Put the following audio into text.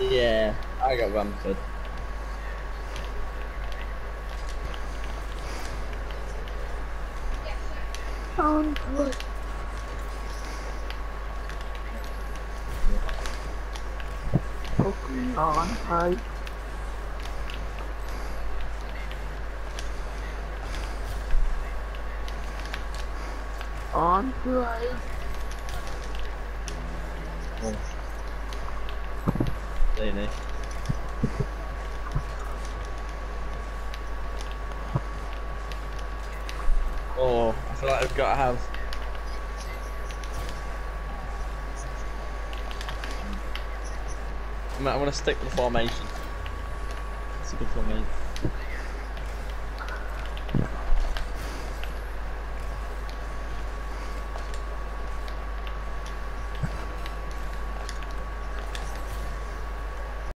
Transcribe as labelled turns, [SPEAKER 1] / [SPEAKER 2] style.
[SPEAKER 1] Yeah, I got Bamford.
[SPEAKER 2] On foot. Fucking on high. On right.
[SPEAKER 1] Really. Oh, I feel like I've got a house. I want to stick with the formation. It's a good formation.